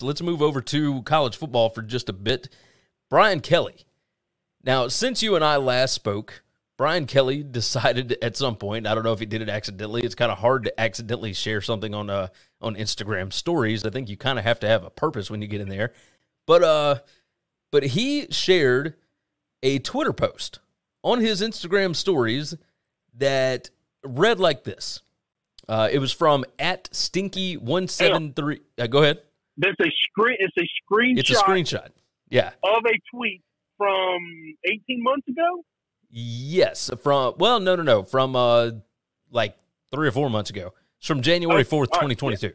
So let's move over to college football for just a bit. Brian Kelly. Now, since you and I last spoke, Brian Kelly decided at some point, I don't know if he did it accidentally. It's kind of hard to accidentally share something on uh on Instagram stories. I think you kind of have to have a purpose when you get in there. But uh but he shared a Twitter post on his Instagram stories that read like this. Uh, it was from at stinky one seven three. Uh, go ahead. There's a screen. It's a screenshot. It's a screenshot. Yeah. Of a tweet from 18 months ago. Yes, from well, no, no, no, from uh, like three or four months ago. It's from January fourth, twenty twenty two.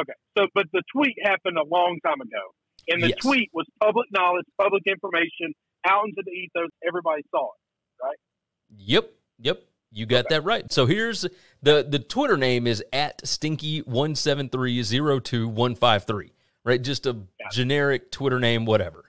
Okay, so but the tweet happened a long time ago, and the Yes. tweet was public knowledge, public information, out into the ethos. Everybody saw it, right? Yep, yep, you got that right. So here's the the Twitter name is at stinky one seven three zero two one five three. Right, just a generic Twitter name, whatever.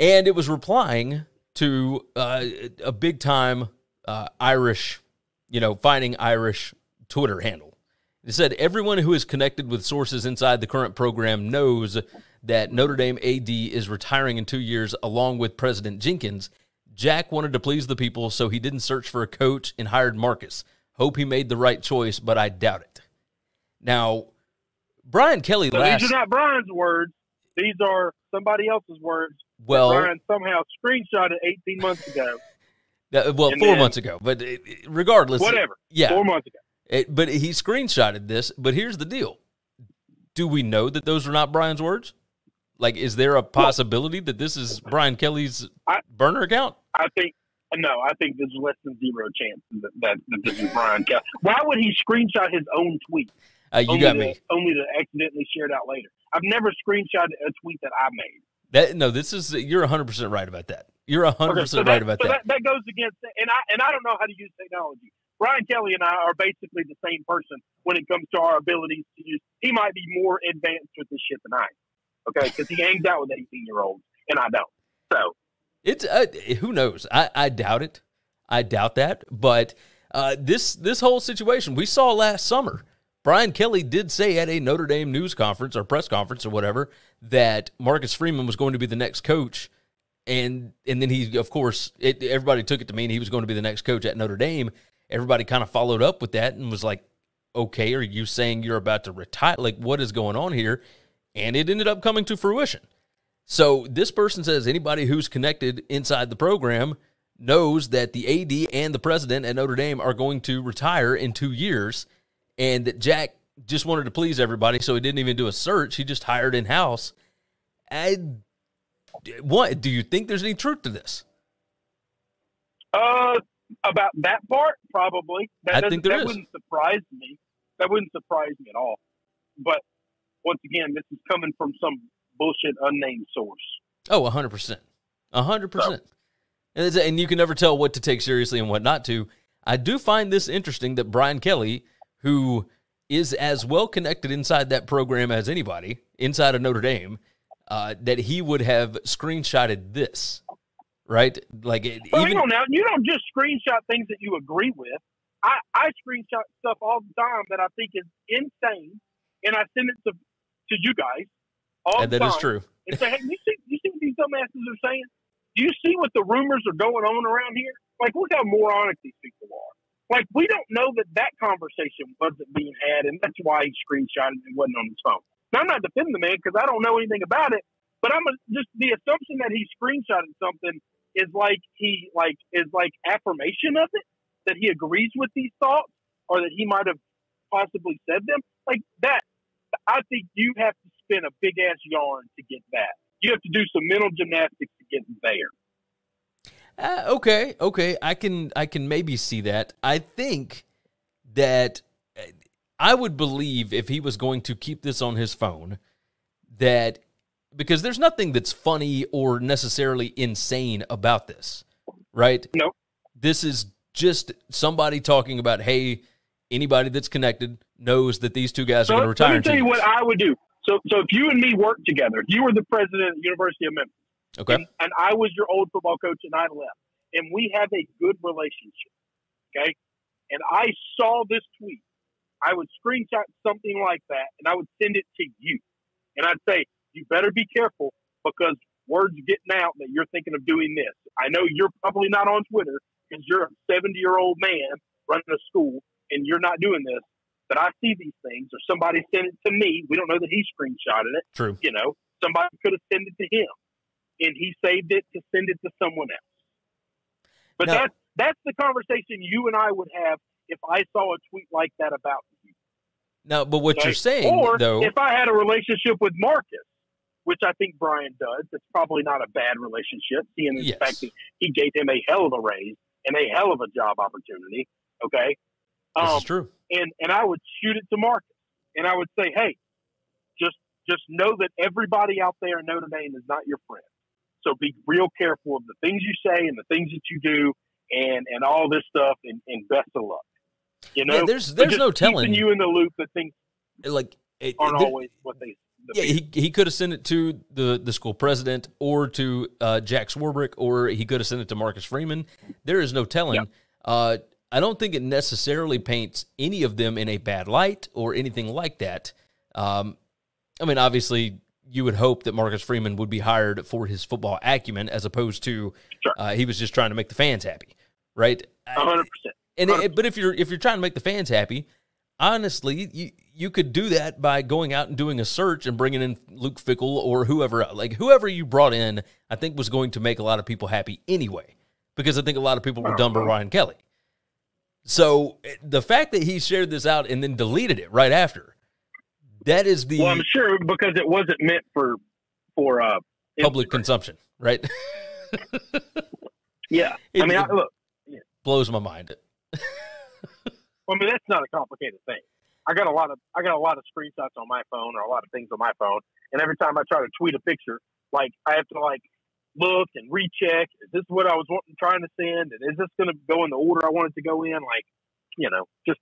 And it was replying to uh, a big time uh, Irish, you know, Fighting Irish Twitter handle. It said everyone who is connected with sources inside the current program knows that Notre Dame AD is retiring in two years, along with President Jenkins. Jack wanted to please the people, so he didn't search for a coach and hired Marcus. Hope he made the right choice, but I doubt it. Now, Brian Kelly So last these are not Brian's words. These are somebody else's words. well, Brian somehow screenshotted 18 months ago. uh, well, and four then- months ago, but it- regardless, Whatever. yeah, Four months ago. It, but he screenshotted this. But here's the deal: Do we know that those are not Brian's words? Like, is there a possibility that this is Brian Kelly's I- burner account? I think no. I think there's less than zero chance that, that, that this is Brian Kelly. Why would he screenshot his own tweet? Uh, you only got to, me. Only to accidentally share it out later. I've never screenshotted a tweet that I made. That no, this is you're 100 percent right about that. You're 100 Okay, percent right about so that. that. That goes against, and I and I don't know how to use technology. Brian Kelly and I are basically the same person when it comes to our abilities to use. He might be more advanced with this shit than I am. Okay, because he hangs out with 18 year olds and I don't. So It's uh, who knows? I, I doubt it. I doubt that. But uh, this this whole situation we saw last summer. Brian Kelly did say at a Notre Dame news conference or press conference or whatever that Marcus Freeman was going to be the next coach, and and then he of course it, everybody took it to mean he was going to be the next coach at Notre Dame. Everybody kind of followed up with that and was like, "Okay, are you saying you're about to retire? Like, what is going on here?" And it ended up coming to fruition. So this person says anybody who's connected inside the program knows that the AD and the president at Notre Dame are going to retire in two years, and that Jack just wanted to please everybody, so he didn't even do a search. He just hired in house. I what do you think there's any truth to this? uh, about that part, probably. That I think there that is. wouldn't surprise me. That wouldn't surprise me at all. But once again, this is coming from some bullshit unnamed source. Oh, 100%. 100%. And, and you can never tell what to take seriously and what not to. I do find this interesting that Brian Kelly, who is as well connected inside that program as anybody inside of Notre Dame, uh, that he would have screenshotted this, right? Like, it, Well, even hang on now. You don't just screenshot things that you agree with. I, I screenshot stuff all the time that I think is insane, and I send it to to you guys all and that is true. And say, hey, you see, you see what these dumbasses are saying? Do you see what the rumors are going on around here? Like, look how moronic these people are. Like, we don't know that that conversation wasn't being had, and that's why he screenshotted it and wasn't on his phone. Now, I'm not defending the man because I don't know anything about it, but I'm a, just the assumption that he screenshotted something is like he like is like affirmation of it that he agrees with these thoughts or that he might have possibly said them like that. I think you have to spin a big ass yarn to get that. You have to do some mental gymnastics to get there. Uh, okay, okay, I can I can maybe see that. I think that uh, I would believe if he was going to keep this on his phone that because there's nothing that's funny or necessarily insane about this, right? No. This is just somebody talking about hey, anybody that's connected knows that these two guys So are going to let retire. me in two tell you what. I would do. So, so if you and me worked together, if you were the president of the University of Memphis, okay, and, and I was your old football coach and I left, and we have a good relationship, okay, and I saw this tweet, I would screenshot something like that and I would send it to you. And I'd say you better be careful because word's getting out that you're thinking of doing this. I know you're probably not on Twitter because you're a 70 year old man running a school and you're not doing this. But I see these things, or somebody sent it to me. We don't know that he screenshotted it. True. You know, somebody could have sent it to him, and he saved it to send it to someone else. But Now- that's that's the conversation you and I would have if I saw a tweet like that about you. No, but what okay? you're saying, or though, if I had a relationship with Marcus, which I think Brian does, it's probably not a bad relationship, seeing the Yes. fact that he gave him a hell of a raise and a hell of a job opportunity. Okay, this um, is true. And and I would shoot it to Marcus, and I would say, hey, just just know that everybody out there in Notre Dame is not your friend. So be real careful of the things you say and the things that you do, and and all this stuff, and, and best of luck. You know, Yeah, there's there's no telling. you in the loop that things like it, aren't there- always what they. the Yeah, he, he could have sent it to the, the school president or to uh, Jack Swarbrick, or he could have sent it to Marcus Freeman. There is no telling. Uh, I don't think it necessarily paints any of them in a bad light or anything like that. Um, I mean, obviously, you would hope that Marcus Freeman would be hired for his football acumen as opposed to Sure. uh, he was just trying to make the fans happy, right? A hundred percent. And it, but if you're if you're trying to make the fans happy, honestly, you you could do that by going out and doing a search and bringing in Luke Fickell or whoever like whoever you brought in. I think was going to make a lot of people happy anyway, because I think a lot of people were done by Brian Kelly. So eh, the fact that he shared this out and then deleted it right after, that is the Well, I'm sure because it wasn't meant for for uh public Instagram. consumption, right? Yeah, It- I mean, I, it- look, Blows my mind. I mean that's not a complicated thing. I got a lot of I got a lot of screenshots on my phone or a lot of things on my phone, and every time I try to tweet a picture, like I have to like look and recheck. Is this what I was wanting, trying to send? And is this going to go in the order I wanted to go in? Like, you know, just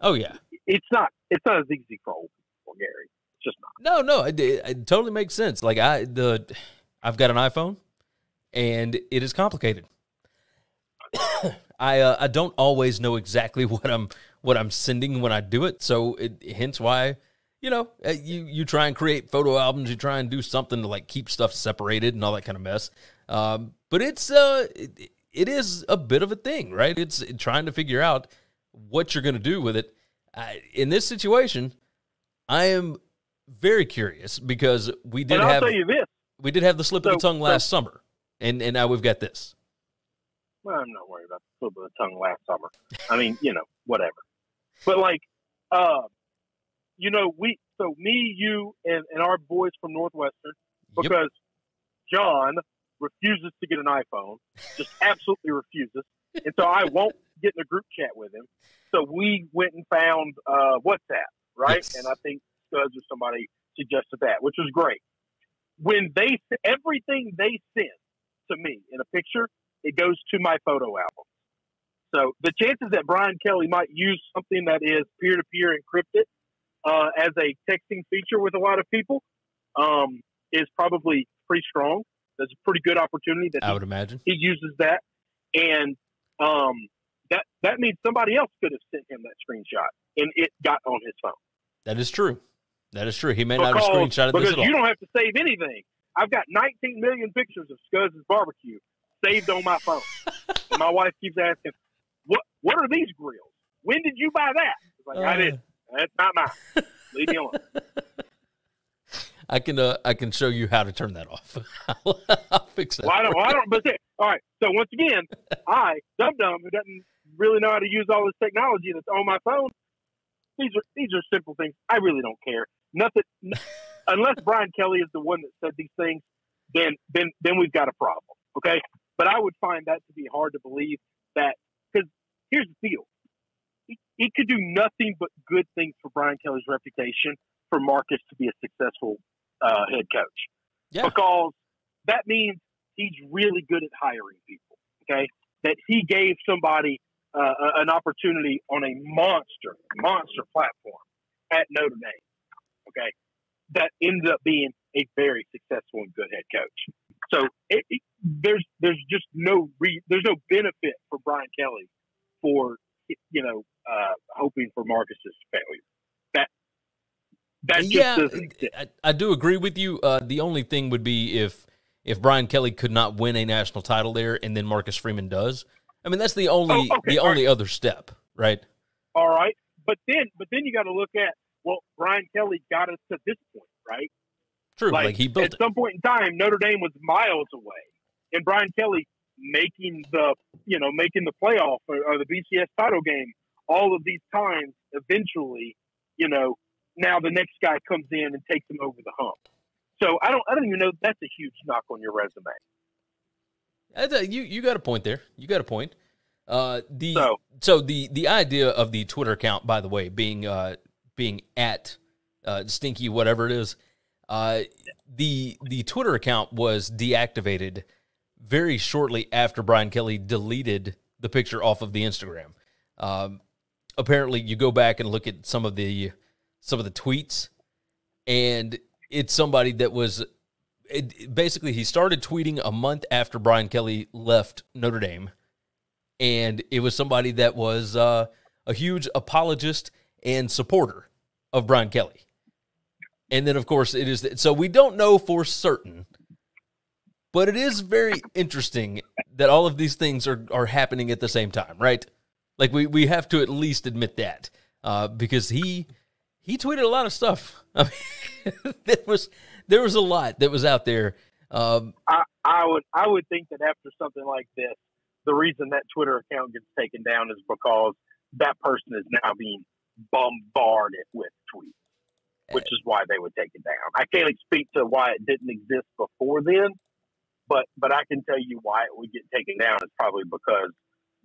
Oh yeah. it's not it's not as easy for old people, Gary. It's just not. No, no, it, it, it totally makes sense. Like I the I've got an iPhone and it is complicated. I uh, I don't always know exactly what I'm what I'm sending when I do it, so it, hence why you know uh, you you try and create photo albums, you try and do something to like keep stuff separated and all that kind of mess. Um, but it's uh it, it is a bit of a thing, right? It's trying to figure out what you're going to do with it. I, in this situation, I am very curious because we did I'll have tell you this. we did have the slip of the tongue last summer, and and now we've got this. Well, I'm not worried about the slip of the tongue last summer. I mean, you know, whatever. But like, uh, you know, we so me, you, and, and our boys from Northwestern Yep. because John refuses to get an iPhone, just absolutely refuses, and so I won't get in a group chat with him. So we went and found uh, WhatsApp, right? Yes. And I think Scuds or somebody suggested that, which was great. When they everything they send to me in a picture, it goes to my photo album. So the chances that Brian Kelly might use something that is peer to peer encrypted uh, as a texting feature with a lot of people um, is probably pretty strong. That's a pretty good opportunity that I he, would imagine. he uses that, and um, that that means somebody else could have sent him that screenshot, and it got on his phone. That is true. That is true. He may not have Because, screenshotted this because you don't have to save anything. I've got 19 million pictures of Scuzz's barbecue saved on my phone, my wife keeps asking, "What what are these grills? When did you buy that?" Like I Uh. did. That's not mine. Leave me alone. I can uh, I can show you how to turn that off. I'll, I'll fix that. Well, I don't. Well, I don't. But see, all right. So once again, I dumb dumb who doesn't really know how to use all this technology that's on my phone. These are these are simple things. I really don't care. Nothing n- unless Brian Kelly is the one that said these things. Then then then we've got a problem. Okay. But I would find that to be hard to believe that because here's the deal. He, he could do nothing but good things for Brian Kelly's reputation for Marcus to be a successful uh, head coach Yeah. because that means he's really good at hiring people. Okay, that he gave somebody uh, an opportunity on a monster, monster platform at Notre Dame. Okay, that ended up being a very successful and good head coach. So it, it, there's there's just no re, there's no benefit for Brian Kelly for you know uh, hoping for Marcus's failure. That That just yeah. I, I do agree with you. Uh, the only thing would be if if Brian Kelly could not win a national title there, and then Marcus Freeman does. I mean, that's the only Oh, okay, the only other step, right? All right, but then but then you got to look at well, Brian Kelly got us to this point, right? True, like, he built at it. some point in time, Notre Dame was miles away, and Brian Kelly making the you know making the playoff or, or the BCS title game. All of these times, eventually, you know, now the next guy comes in and takes him over the hump. So I don't I don't even know that's a huge knock on your resume. A- you you got a point there. You got a point. Uh, the So- so the the idea of the Twitter account, by the way, being uh being at uh, stinky whatever it is, uh, the the Twitter account was deactivated very shortly after Brian Kelly deleted the picture off of the Instagram. Um, apparently, you go back and look at some of the some of the tweets, and it's somebody that was it, basically he started tweeting a month after Brian Kelly left Notre Dame, and it was somebody that was uh, a huge apologist and supporter of Brian Kelly. And then, of course, it is so we don't know for certain, but it is very interesting that all of these things are are happening at the same time, right? Like we we have to at least admit that uh, because he he tweeted a lot of stuff. I mean, there was there was a lot that was out there. Um, I, I would I would think that after something like this, the reason that Twitter account gets taken down is because that person is now being bombarded with tweets, which is why they would take it down. I can't speak to why it didn't exist before then, but but I can tell you why it would get taken down is probably because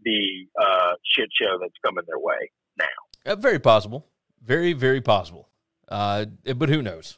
the uh, shit show that's coming their way now. Uh, very possible. Very, very possible. Uh, but who knows?